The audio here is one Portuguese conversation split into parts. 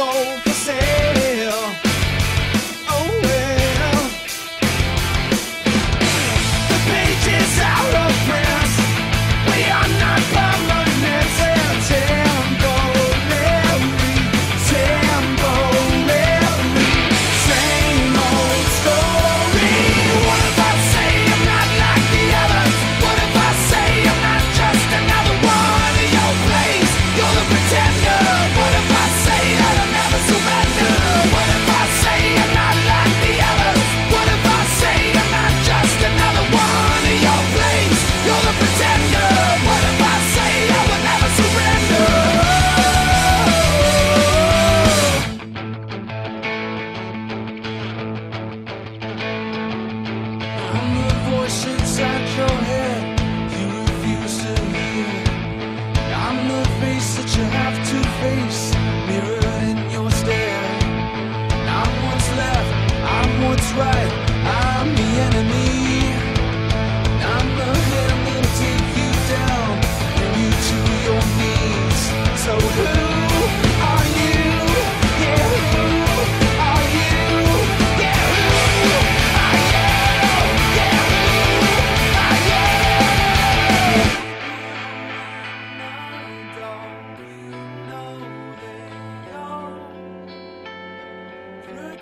sou você. your head.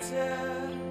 谢。